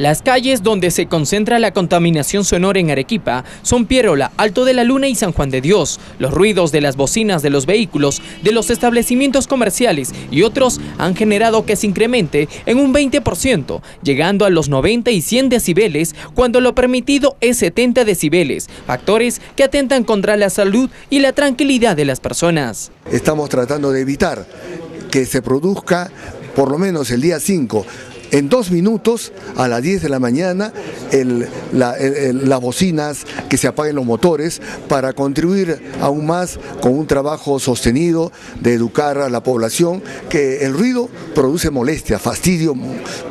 Las calles donde se concentra la contaminación sonora en Arequipa son Pierola, Alto de la Luna y San Juan de Dios. Los ruidos de las bocinas de los vehículos, de los establecimientos comerciales y otros han generado que se incremente en un 20%, llegando a los 90 y 100 decibeles cuando lo permitido es 70 decibeles, factores que atentan contra la salud y la tranquilidad de las personas. Estamos tratando de evitar que se produzca por lo menos el día 5 en dos minutos, a las 10 de la mañana, las bocinas, que se apaguen los motores, para contribuir aún más con un trabajo sostenido de educar a la población que el ruido produce molestia, fastidio,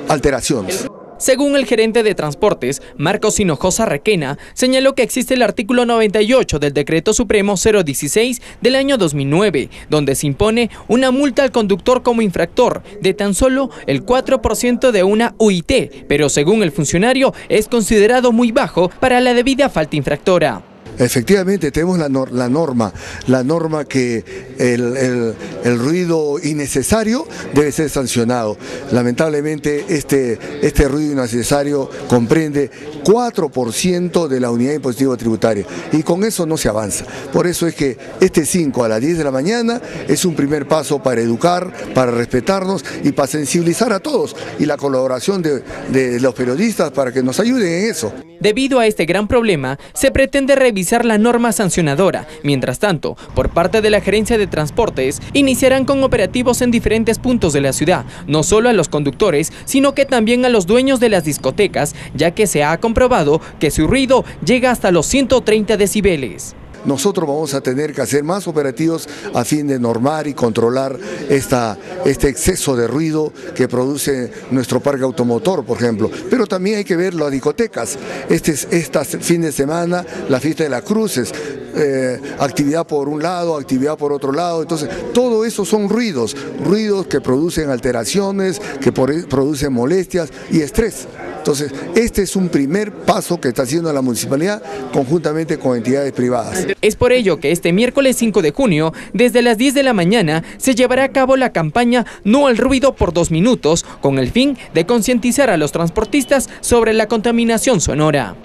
alteraciones. Según el gerente de transportes, Marcos Hinojosa Requena, señaló que existe el artículo 98 del Decreto Supremo 016 del año 2009, donde se impone una multa al conductor como infractor de tan solo el 4% de una UIT, pero según el funcionario es considerado muy bajo para la debida falta infractora. Efectivamente, tenemos la, norma, la norma que el, ruido innecesario debe ser sancionado. Lamentablemente, este, este ruido innecesario comprende 4% de la unidad impositiva tributaria y con eso no se avanza. Por eso es que este 5 a las 10 de la mañana es un primer paso para educar, para respetarnos y para sensibilizar a todos y la colaboración de, de los periodistas para que nos ayuden en eso. Debido a este gran problema, se pretende revisar la norma sancionadora. Mientras tanto, por parte de la Gerencia de Transportes, iniciarán con operativos en diferentes puntos de la ciudad, no solo a los conductores, sino que también a los dueños de las discotecas, ya que se ha comprobado que su ruido llega hasta los 130 decibeles nosotros vamos a tener que hacer más operativos a fin de normar y controlar esta, este exceso de ruido que produce nuestro parque automotor, por ejemplo. Pero también hay que ver las discotecas. Este, fin de semana, la fiesta de las cruces, eh, actividad por un lado, actividad por otro lado. Entonces, todo eso son ruidos, ruidos que producen alteraciones, que producen molestias y estrés. Entonces, este es un primer paso que está haciendo la municipalidad conjuntamente con entidades privadas. Es por ello que este miércoles 5 de junio, desde las 10 de la mañana, se llevará a cabo la campaña No al ruido por dos minutos, con el fin de concientizar a los transportistas sobre la contaminación sonora.